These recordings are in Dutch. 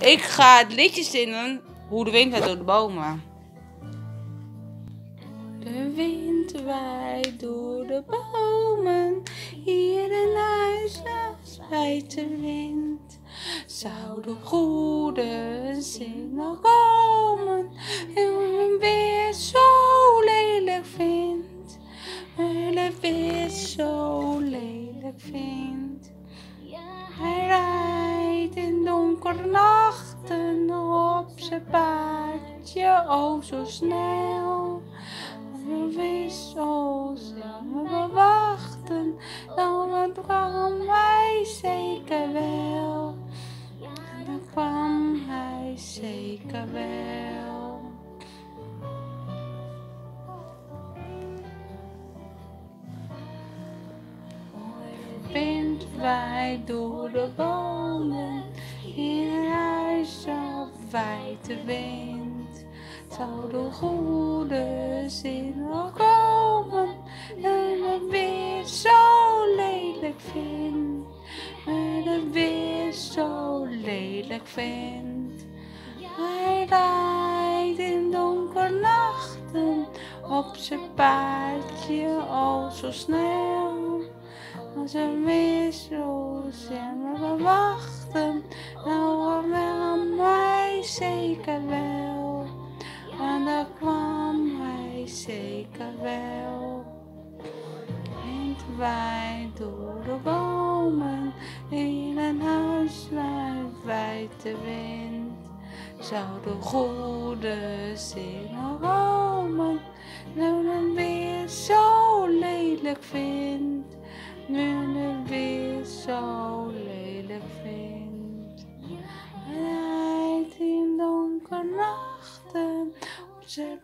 Ik ga het liedje zingen hoe de wind waait door de bomen. De wind waait door de bomen, hier in huis waait de wind. Zou de goede zin nog komen, en weer zo lelijk vindt, en weer zo lelijk vindt. Hij rijdt in nachten zijn paardje, oh zo snel. We wissels en we wachten, dan kwam hij zeker wel. Dan kwam hij zeker wel. Wind waait door de bomen, de wind. Zou de goede zin nog komen, en het weer zo lelijk vindt, en het weer zo lelijk vindt. Hij rijdt in donkere nachten op zijn paardje, oh zo snel. Als er wissels en zeker wel. En dan kwam hij zeker wel. Wind waait door de bomen, in een huis waait, waait de wind. Zou de goede zin nog komen, nu het weer zo lelijk vindt nu het weer zo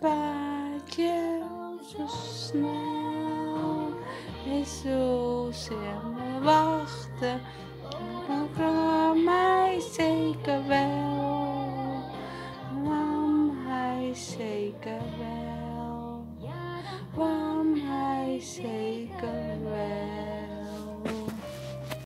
paardje zo snel. Is zo me wachten, dan kwam hij zeker wel. Kwam hij zeker wel. Kwam hij zeker